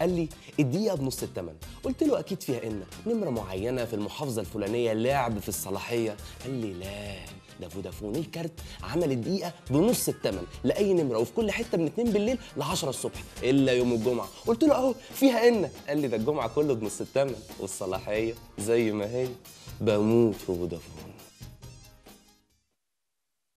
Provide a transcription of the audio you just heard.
قال لي الدقيقه بنص الثمن قلت له أكيد فيها إن. نمرة معينة في المحافظة الفلانية لعب في الصلاحية. قال لي لا ده فودافون الكارت عمل الدقيقة بنص الثمن لاي نمرة وفي كل حتة من 2 بالليل ل 10 الصبح إلا يوم الجمعة. قلت له أهو فيها إن. قال لي ده الجمعة كله بنص الثمن والصلاحية زي ما هي. بموت في فودافون.